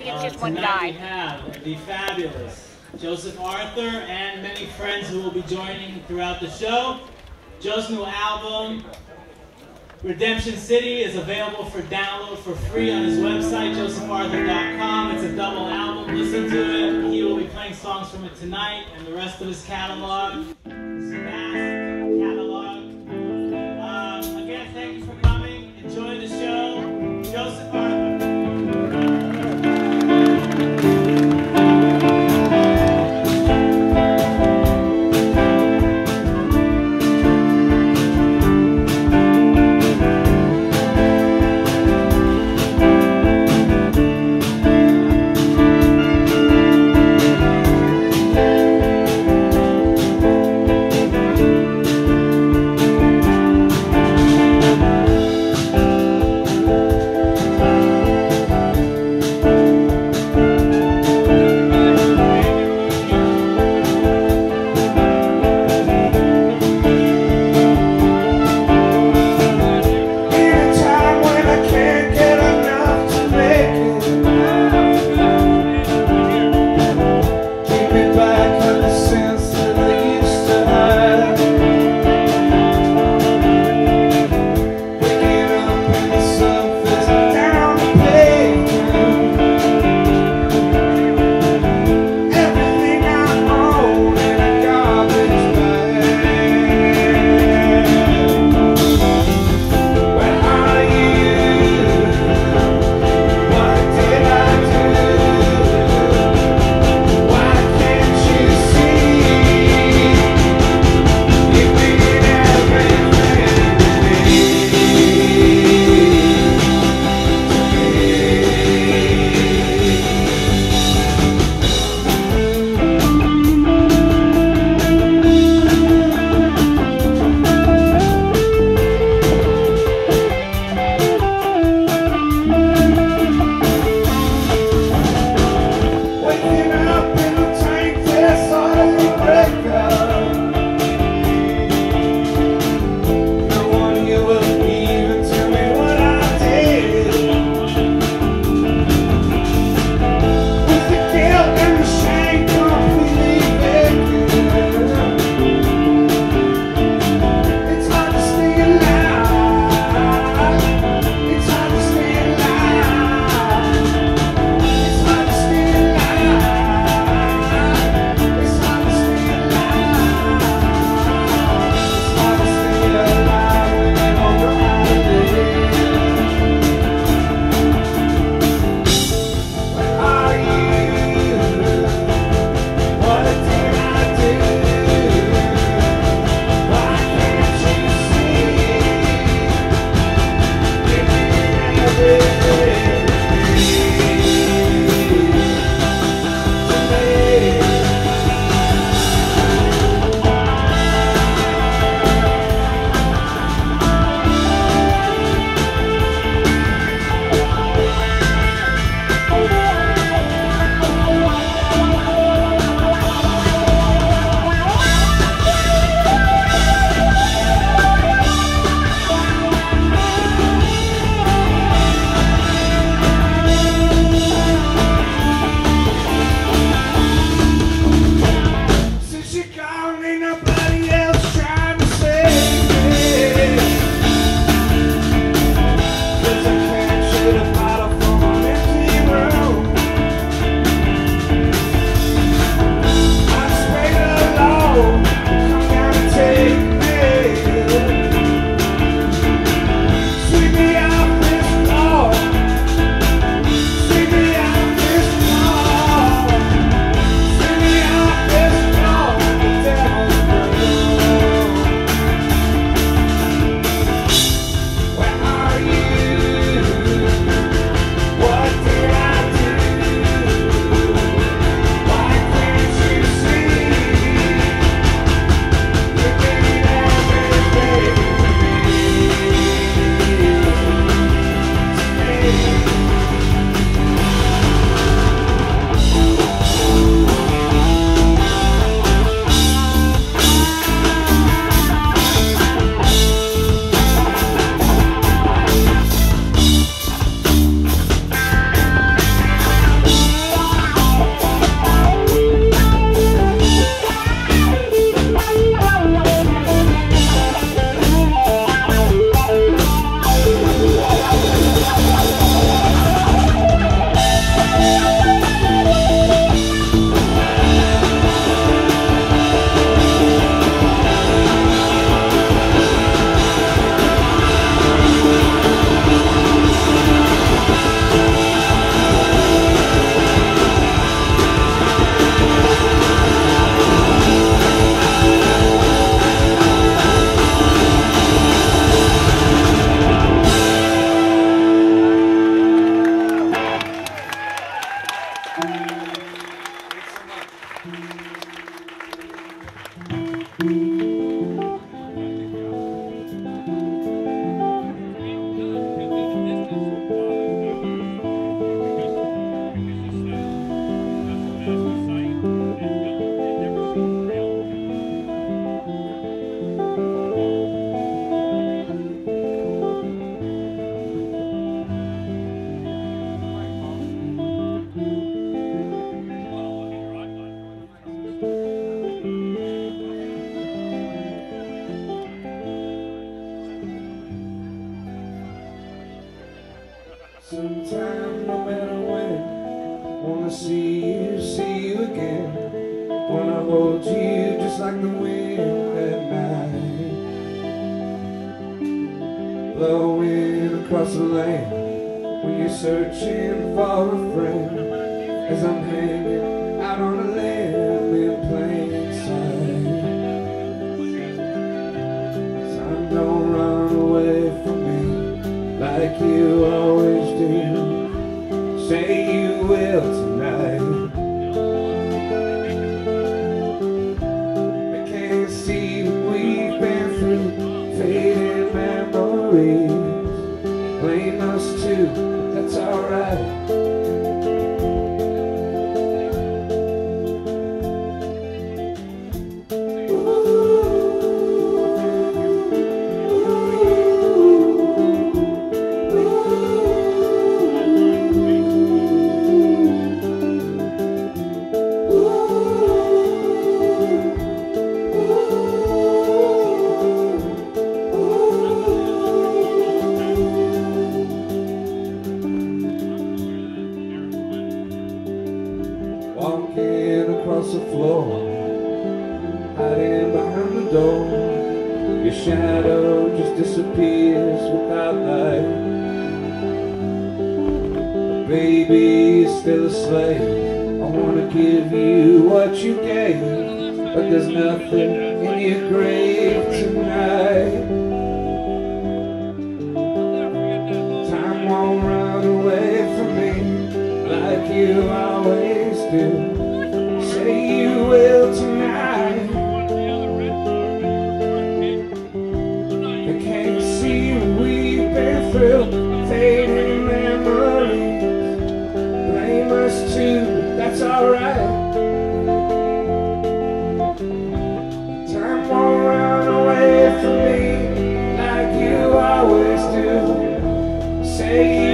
think it's Uh, just one tonight guy. We have the fabulous Joseph Arthur and many friends who will be joining throughout the show. Joe's new album, Redemption City, is available for download for free on his website, josepharthur.com. It's a double album. Listen to it. He will be playing songs from it tonight and the rest of his catalog. His vast catalog. us too, that's alright. take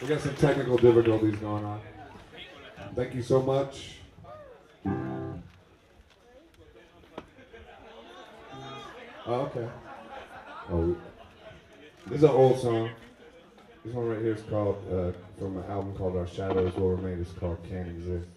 We got some technical difficulties going on. Thank you so much. Oh, okay. Oh, this is an old song. This one right here is called, uh, from an album called Our Shadows Will Remain. It's called Can't Exist.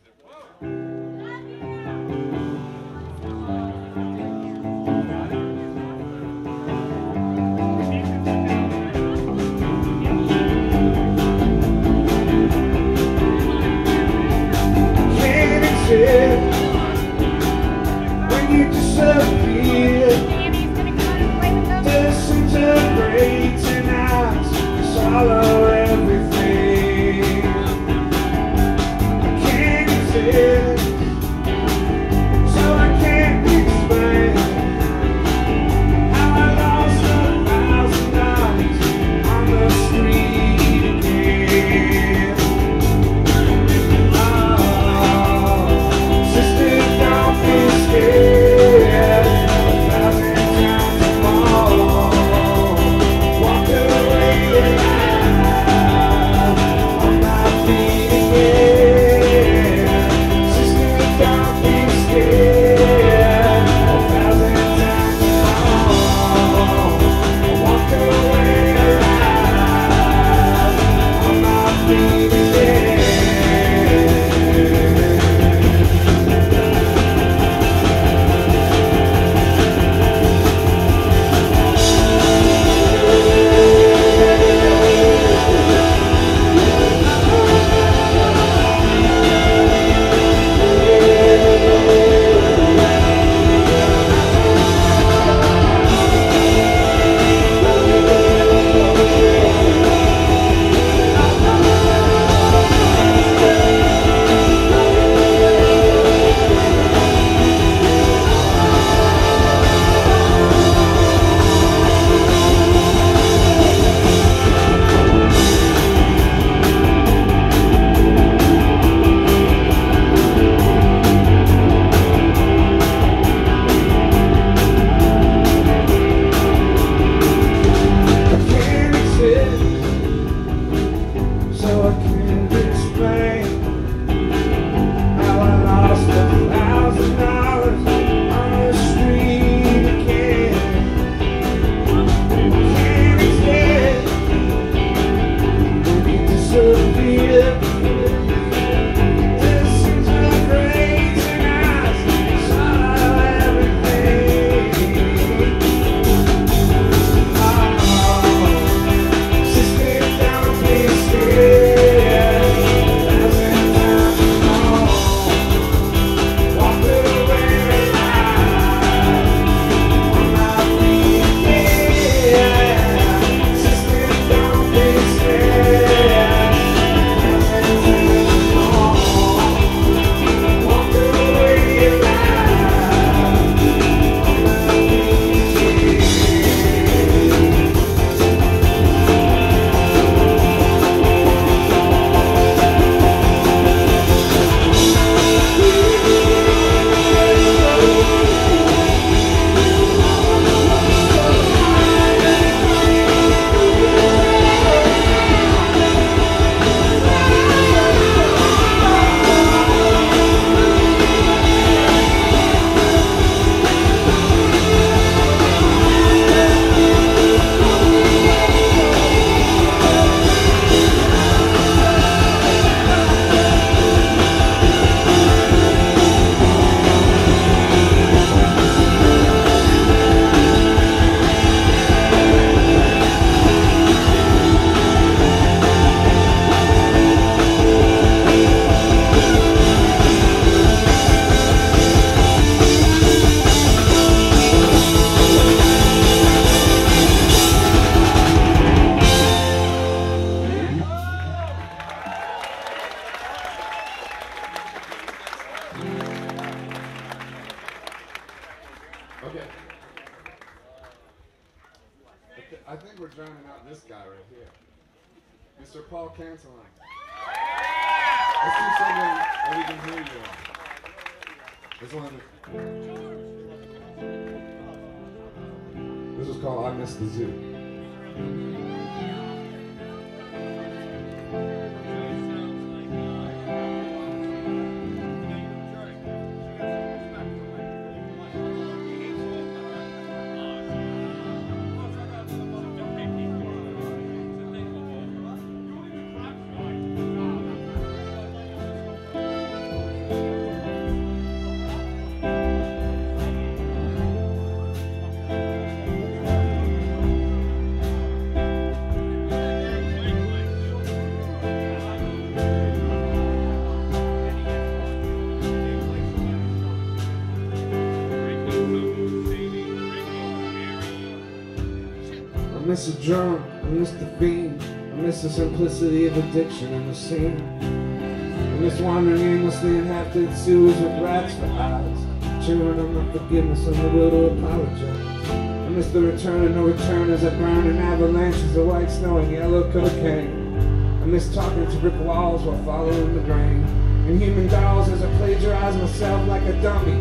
Miss the drum, I miss the beat, I miss the simplicity of addiction and the scene. I miss wandering aimlessly in half-dead sewers with rats for eyes, chewing on my forgiveness on the will to apologize. I miss the return and no return as I drown in avalanches of white snow and yellow cocaine. I miss talking to brick walls while following the grain. And human dolls as I plagiarize myself like a dummy.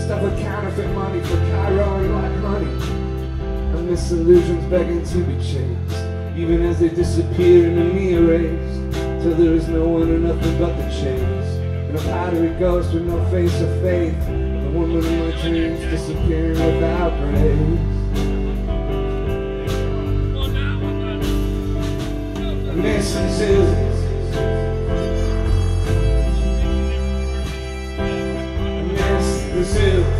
Stuff with counterfeit money for Cairo and black money. Miss illusions begging to be chased, even as they disappear into me erased, till there is no one or nothing but the chase. And a powdery ghost with no face or faith, the woman in my dreams disappearing without grace. I miss zoo. I miss the zoo.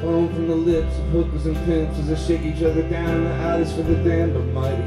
Marijuana, from the lips of hookers and pimps as they shake each other down in the alleys for the damned but mighty.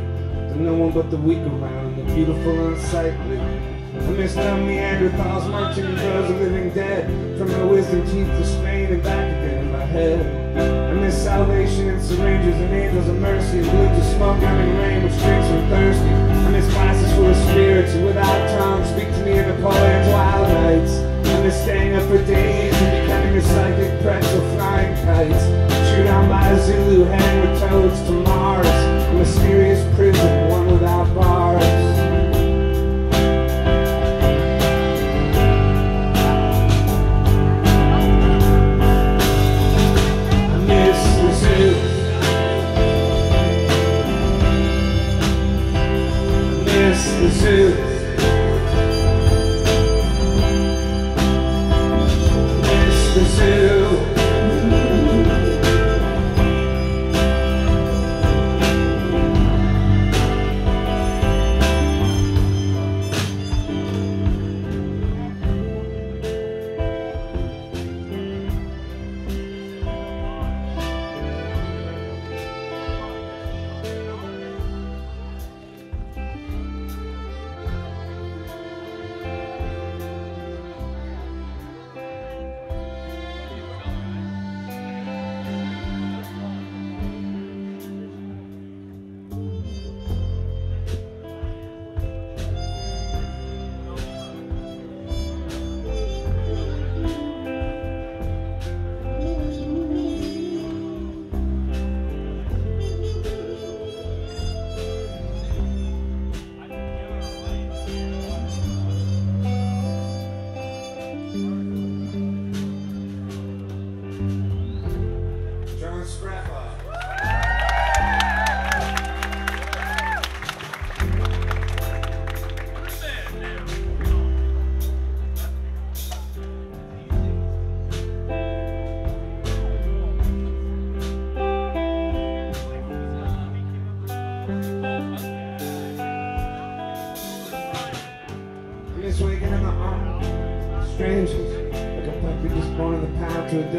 To no one but the weak around, the beautiful unsightly. I miss dumb Neanderthals marching in rows of living dead, from my wisdom teeth to Spain and back again in my head. I miss salvation and syringes and angels of mercy and of smoke coming rain which drinks when thirsty. I miss glasses full of spirits without tongue speak to me in Napoleon's wild nights. I miss staying up for days and becoming a psychic pretzel flying kites. Down by a Zulu hen with toads to Mars. A mysterious prison, one without bars. I miss the zoo.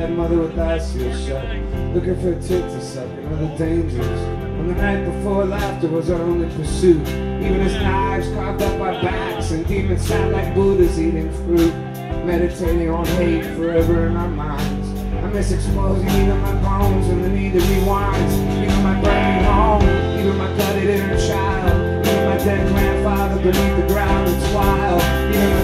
Dead mother with eyes sealed shut Looking for a tit to suck and other dangers When the night before laughter was our only pursuit Even as knives carved up our backs And demons sound like Buddhas eating fruit Meditating on hate forever in our minds I miss exposing even my bones and the need to rewind. Even my brain home, even my gutted inner child, even my dead grandfather beneath the ground. It's wild. Even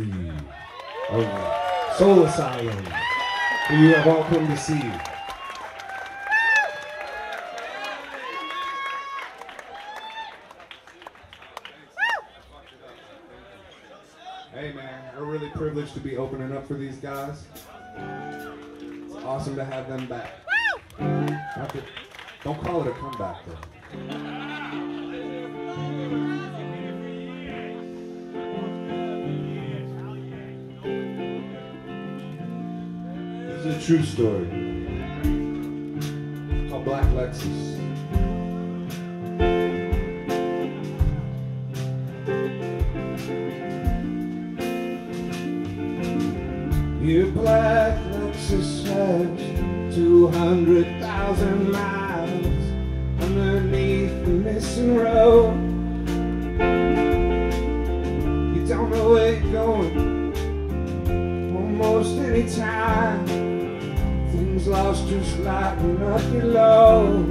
Murphy of Soul Asylum, who you have all come to see. Hey man, we're really privileged to be opening up for these guys. It's awesome to have them back. Don't call it a comeback though. This is a true story. It's called Black Lexus. Your black Lexus has 200,000 miles underneath the missing road. You don't know where you're going almost any time. Lost just like lucky low.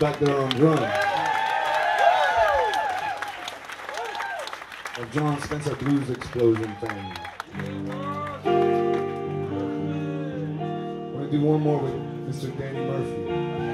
Back there on drums. Of Jon Spencer Blues Explosion fame. We're gonna do one more with Mr. Danny Murphy.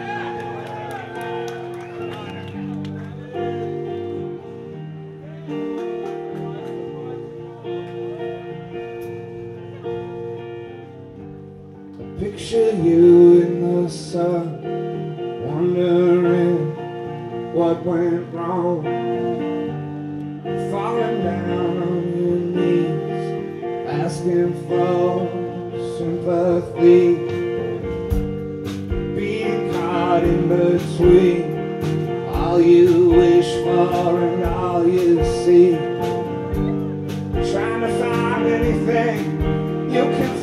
you can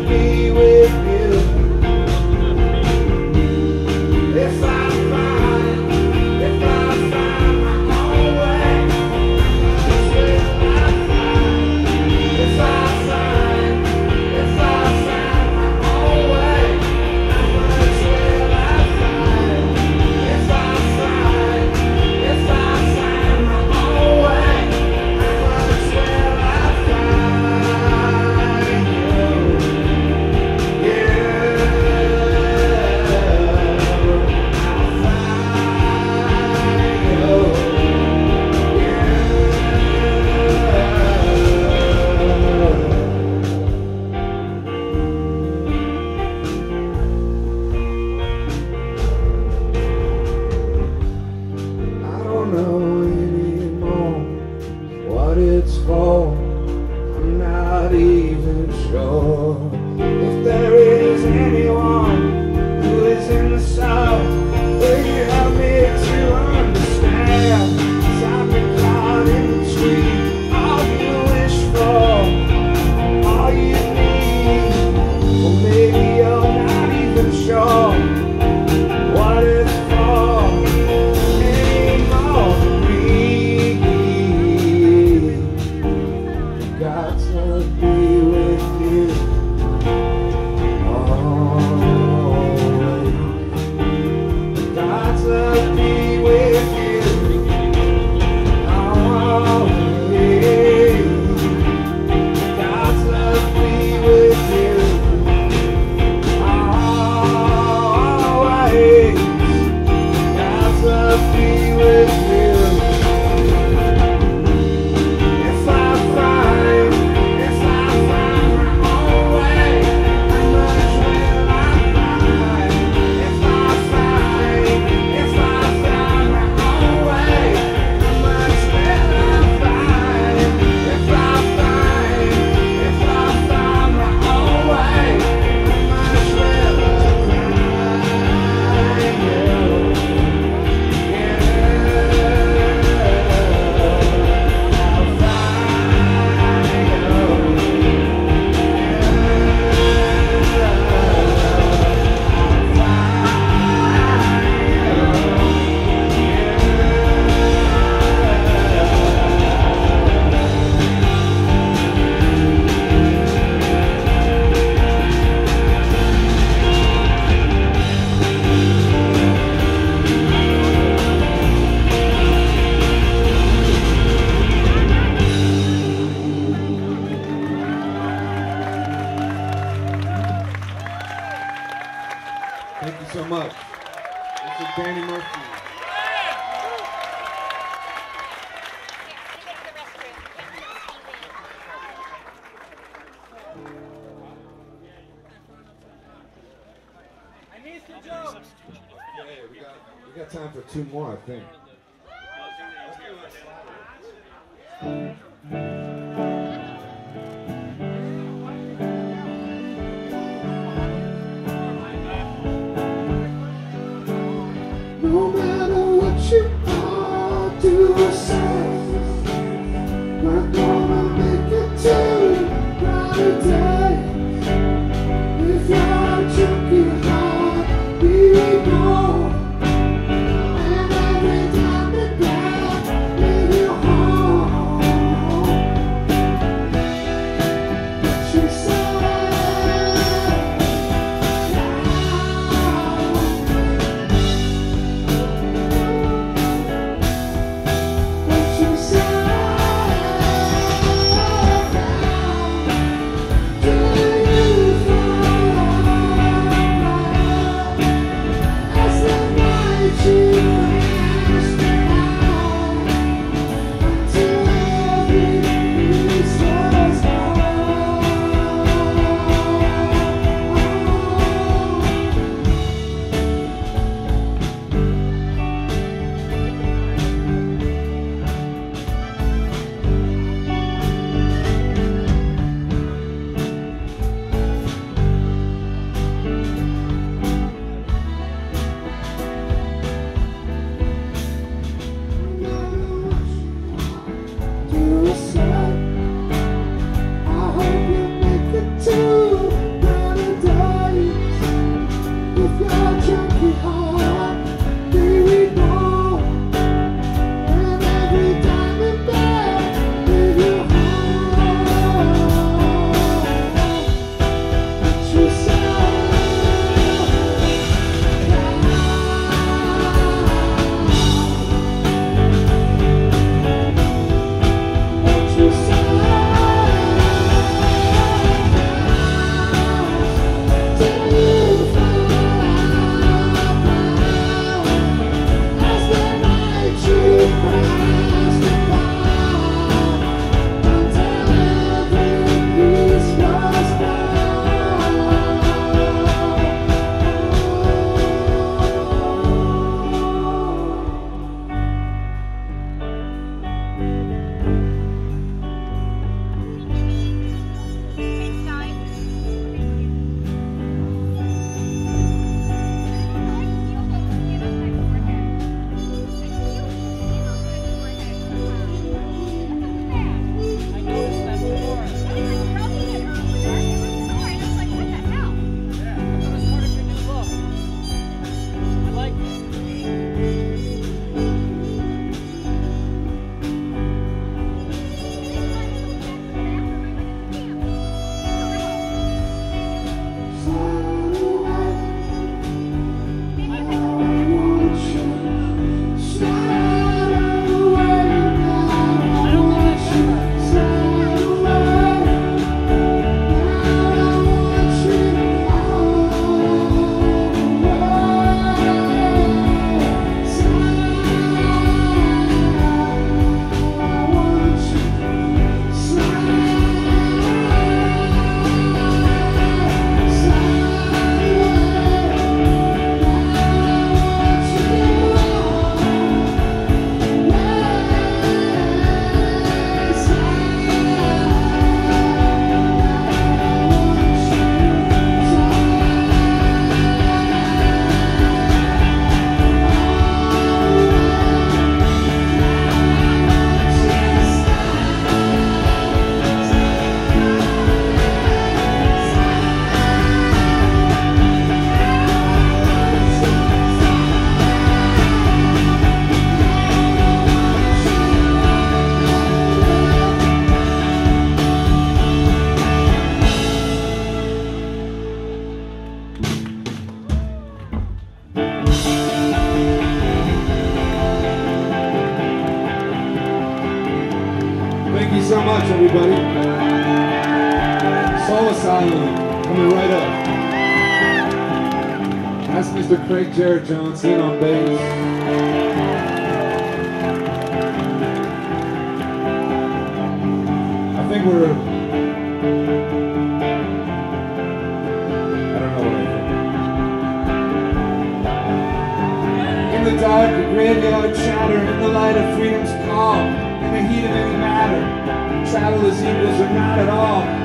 me for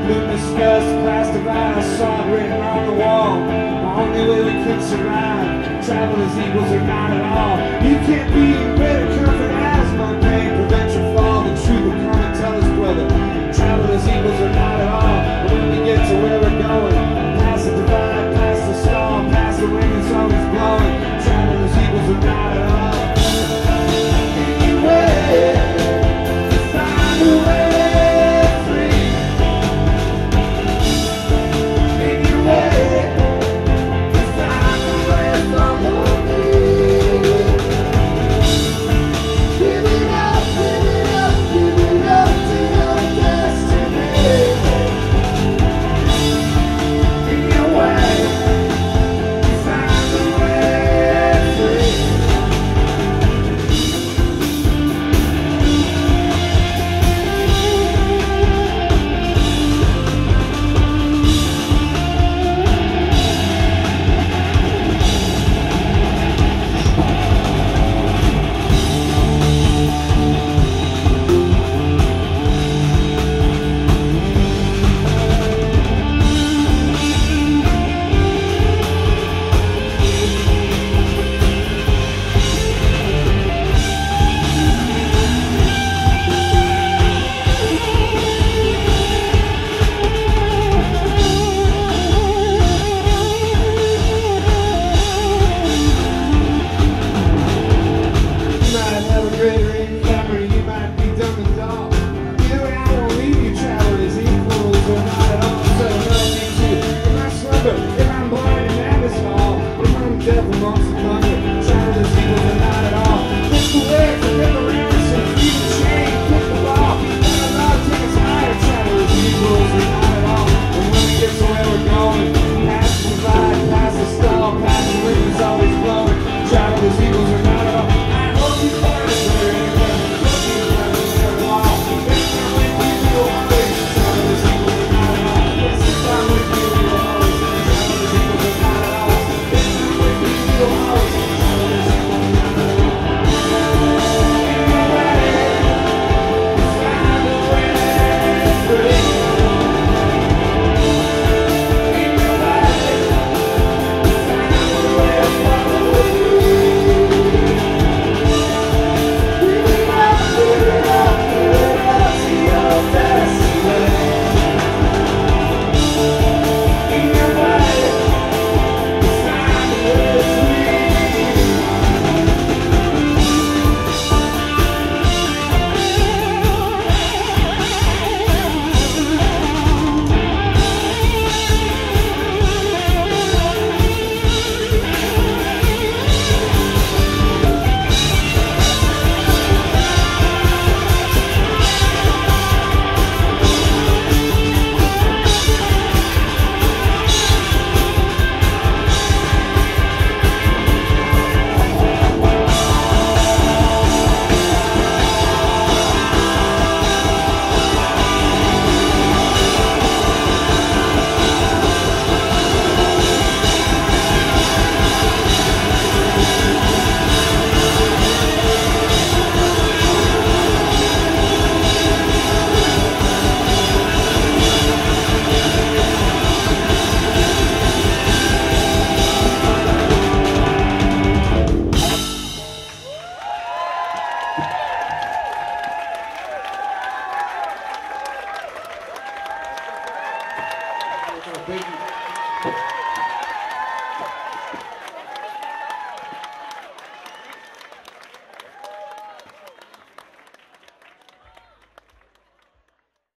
class divide, I saw it written on the wall. The only way we could survive. Travel as equals or not at all.